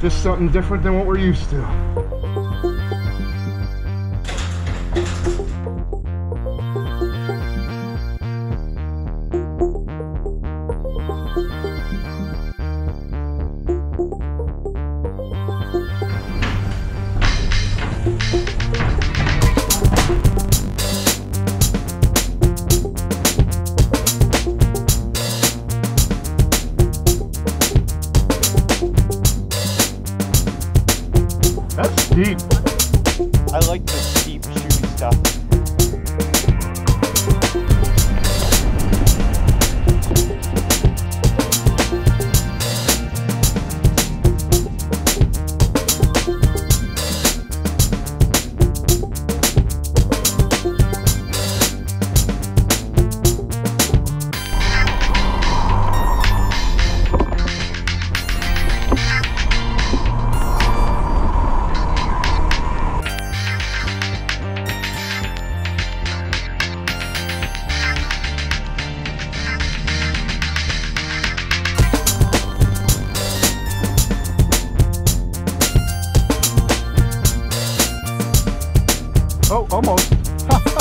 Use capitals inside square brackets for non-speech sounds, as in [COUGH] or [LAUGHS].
Just something different than what we're used to. That's deep. I like the deep, shooty stuff. Oh, almost. [LAUGHS]